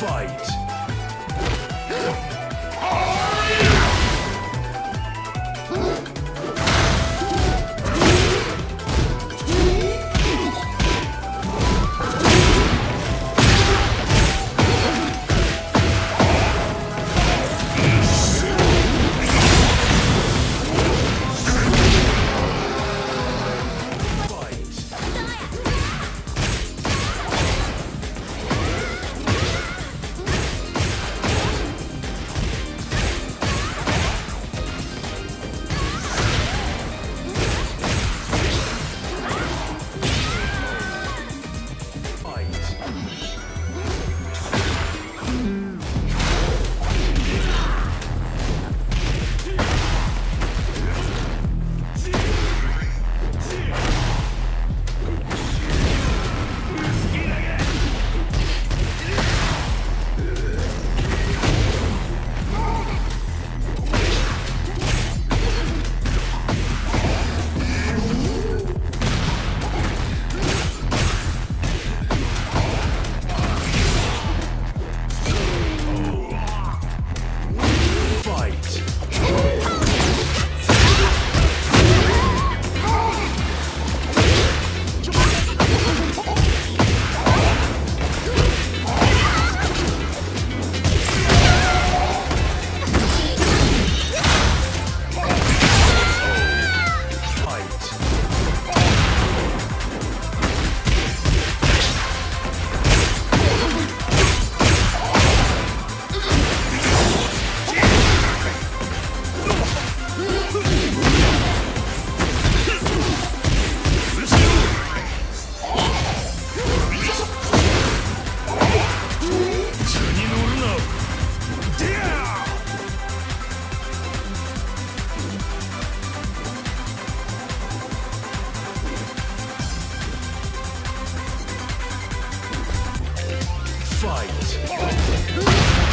Fight! Fight!